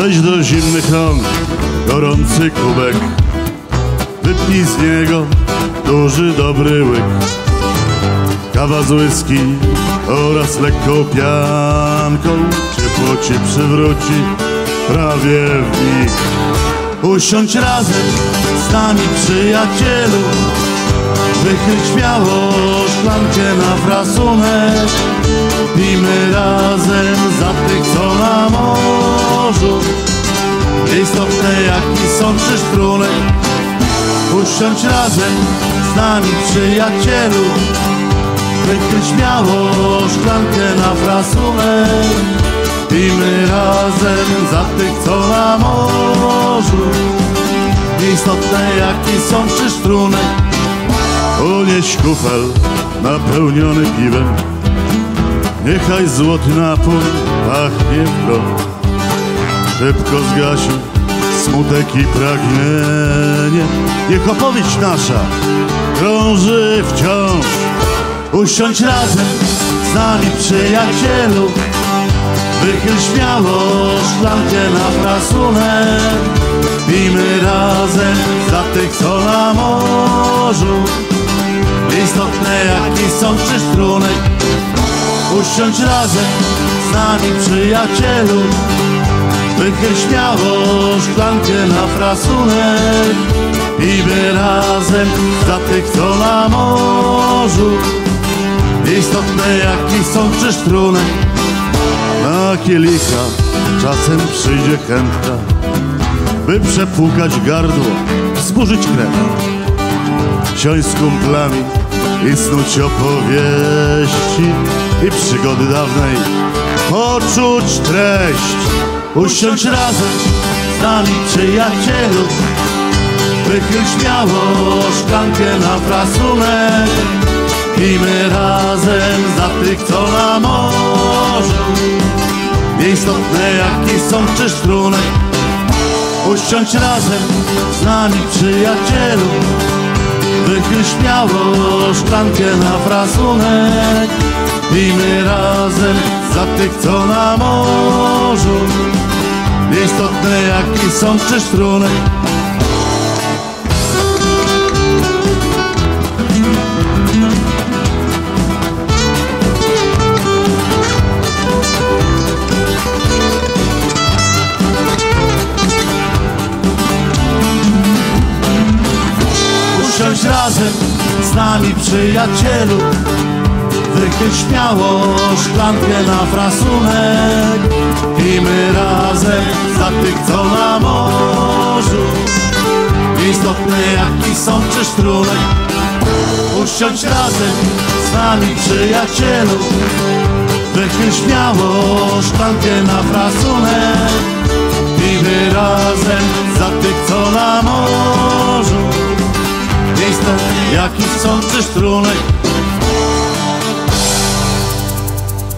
Weź do zimnych rąk gorący kubek. Wypij z niego duży dobry łyk. Kawa z whisky oraz lekką pianką Ciepło ci przywróci prawie w mig Usiądź razem z nami przyjacielu. Wychyl śmiało szklankę na frasunek. Pijmy razem morzu. Istotne jaki są czyż trunek Usiądź razem z nami przyjacielu. Wychyl śmiało szklankę na frasunek Pijmy razem za tych, co na morzu. Istotne jaki są czyż trunek Unieś kufel napełniony piwem. Niechaj złoty napój pachnie w krok Szybko zgasi smutek i pragnienie. Niech opowieść nasza krąży wciąż. Usiądź razem z nami przyjacielu. Wychyl śmiało szklankę na frasunek Pijmy razem za tych, co na morzu. Istotne jaki są czyż trunek Usiądź razem z nami przyjacielu Wychyl śmiało szklankę na frasunek Pijmy razem za tych, co na morzu Istotne jaki są czyż trunek Na kielicha czasem przyjdzie chętka By przepłukać gardło, wzburzyć krew. Siąść z kumplami i snuć opowieści I przygody dawnej. Poczuć treść Usiądź razem z nami przyjacielu. Wychyl śmiało szklankę na frasunek. Pijmy razem za tych, co na morzu Nieistotne jaki są czyż trunek Usiądź razem z nami przyjacielu. Wychyl śmiało szklankę na frasunek. Pijmy razem za tych, co na morzu Istotne jaki są czyż trunek Usiądź razem z nami przyjacielu. Wychyl śmiało szklankę na frasunek Pijmy razem są czyż trunek Usiądź razem z nami przyjacielu. Wychyl śmiało szklankę na frasunek. Pijmy razem za tych, co na morzu. Istotne jaki są czyż trunek